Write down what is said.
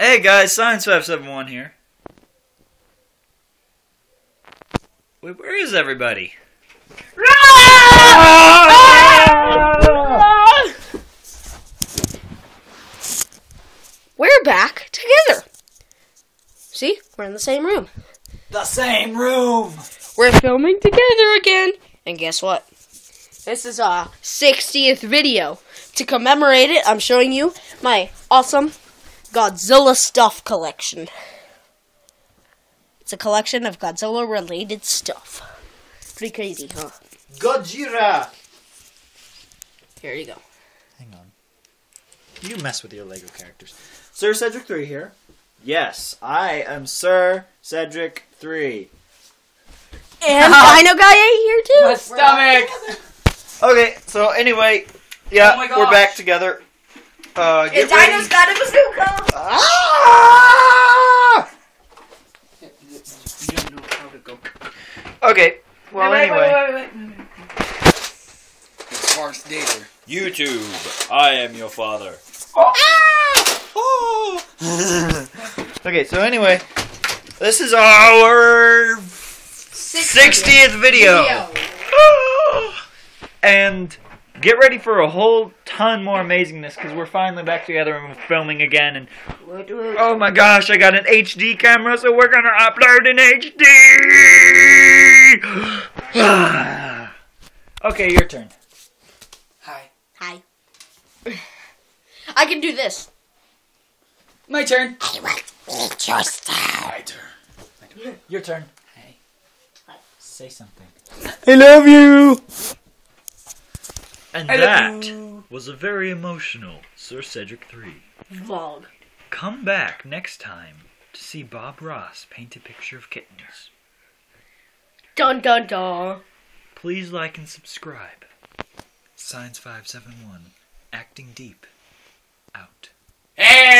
Hey guys, Science Five Seven One here. Wait, where is everybody? We're back together. See, we're in the same room. The same room. We're filming together again. And guess what? This is our 60th video. To commemorate it, I'm showing you my awesome Godzilla stuff collection. It's a collection of Godzilla related stuff. Pretty crazy, huh? Gojira. Here you go. Hang on. You mess with your Lego characters. Sir Cedric 3 here. Yes, I am Sir Cedric 3. And Dino Guy A here too. My stomach. Okay, so anyway, yeah, Oh my we're gosh. back together. Uh, get And ready. Dino's got a bazooka. Ah! You don't know how to go. Okay, well, wait, anyway. wait, wait, wait, wait. It's Darth Vader. YouTube, I am your father. Oh. okay, so anyway, this is our 60th video. And get ready for a whole ton more amazingness because we're finally back together and we're filming again. And oh my gosh, I got an HD camera, so we're gonna upload in HD. okay, your turn. Hi. Hi. I can do this. My turn. My turn. Your turn. Hey. Say something. I love you. And I love that was a very emotional Sir Cedric 3. Vlog. Come back next time to see Bob Ross paint a picture of kittens. Dun dun dun. Please like and subscribe. Science 571, Acting Deep, out. Hey.